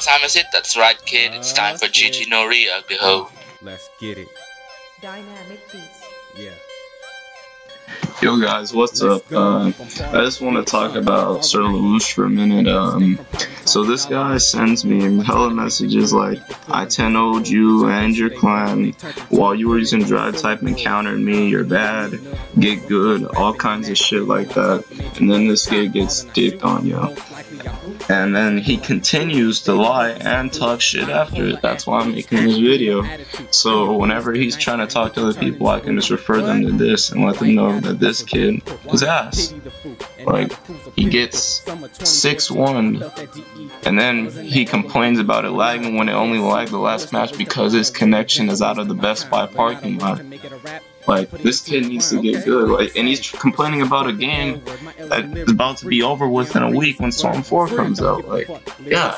What time is it? That's right, kid. It's time for Gigi Nori Ugly Ho. Let's get it. Dynamic Beats. Yeah. Yo guys, what's up? Uh, I just want to talk about Sir Lelouch for a minute. Um, so this guy sends me hella messages like, I 10 0'd you and your clan while you were using drive type and countered me, you're bad, get good, all kinds of shit like that. And then this kid gets dicked on, yo. And then he continues to lie and talk shit after it. That's why I'm making this video. So whenever he's trying to talk to other people, I can just refer them to this and let them know that this kid is ass. Like, he gets 6-1, and then he complains about it lagging when it only lagged the last match because his connection is out of the Best Buy parking lot. Like, this kid needs to get good. Like, and he's complaining about a game that is about to be over within a week when Storm 4 comes out. Like, yeah.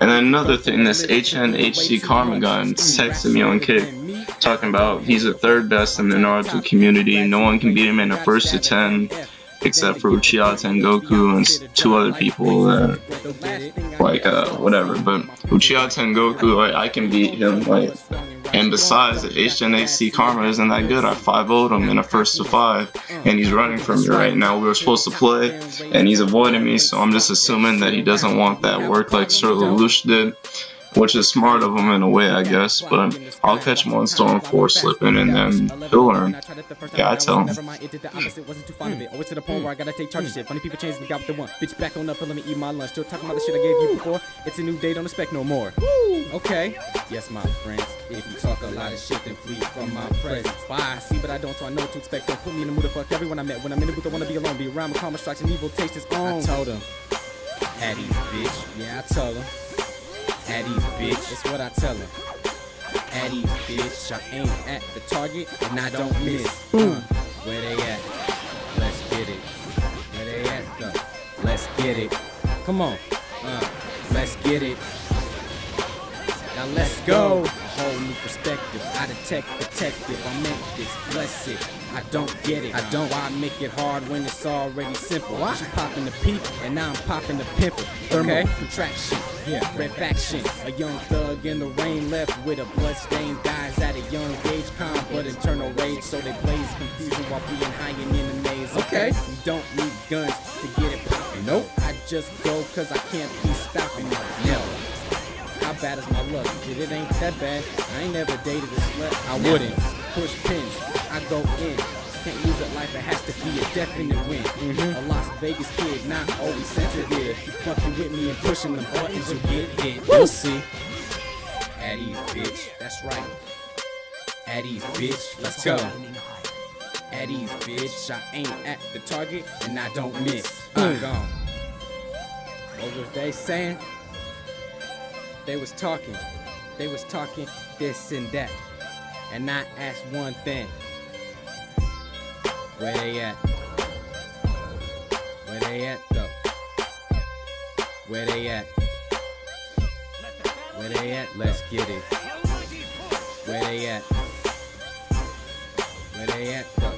And then another thing, this HNHC Karma guy texted me on Kik talking about he's the third best in the Naruto community. No one can beat him in a first to 10 except for Uchiha Goku and two other people that, like, uh, whatever. But Uchiha Tengoku, like, I can beat him, like, and besides, HNHC Karma isn't that good. I 5 0'd him in a first to 5, and he's running from me right now. We were supposed to play, and he's avoiding me, so I'm just assuming that he doesn't want that work like Sir Lelouch did which is smart of him in a way, I guess. But I'll catch him on Storm 4 slipping, and then he'll learn. Yeah, I tell him. Always to the point where I gotta take charge of shit. Funny people change me, got what they want. Bitch, back on up and let me eat my lunch. Still talking about the shit I gave you before. It's a new day, don't expect no more. Okay. Yes, my friends. If you talk a lot of shit, then flee from my presence. Why? I see, but I don't, so I know what to expect. Don't put me in the mood to fuck everyone I met. When I'm in the booth, I wanna be alone. Be around with karma strikes and evil taste is on. I told him. Addie's bitch. Yeah, I told him. Addie's bitch, that's what I tell her. Addie's bitch, I aim at the target and I don't miss. Uh, where they at? Let's get it. Where they at though? Let's get it. Come on. Uh, let's get it. Now let's go. A whole new perspective. I detect detective. I make this blessed. I don't get it. I don't. Why make it hard when it's already simple? Why? She popping the peak and now I'm popping the pimple. Okay. Contraction. Yeah. Red faction. A young thug in the rain left with a bloodstained guys at a young age. Calm but internal rage. So they blaze confusion while being high and in the maze. Okay. You don't need guns to get it popping. Nope. I just go cause I can't be stopping. No. How bad is my luck? Shit, it ain't that bad. I ain't never dated a slut. I wouldn't. Push pins, I go in. Can't lose at life, it has to be a definite win. Mm-hmm. A Las Vegas kid, not always sensitive. You fucking with me and pushing the buttons, you get hit. We'll see. At ease, bitch. That's right. At ease, bitch. Let's go. At ease, bitch. I aim at the target and I don't miss. I'm gone. What was they saying? They was talking. They was talking this and that. And I ask one thing. Where they at? Where they at though? Where they at? Where they at? Let's get it. Where they at? Where they at though?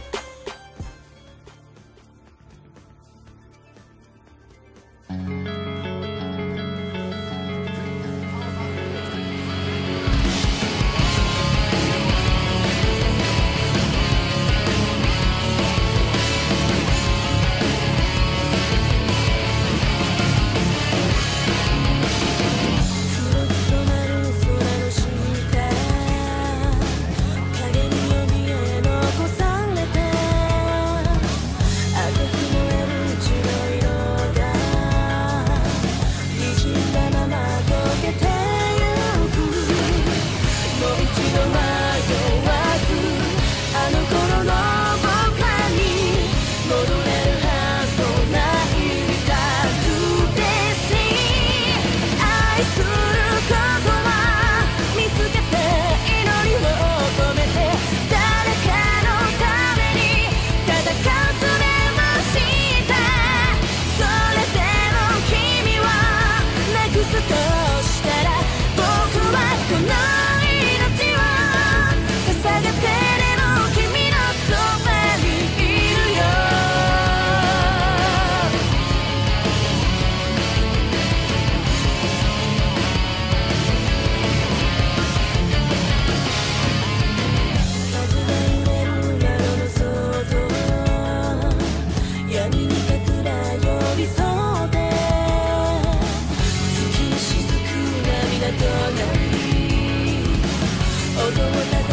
gonna be. Although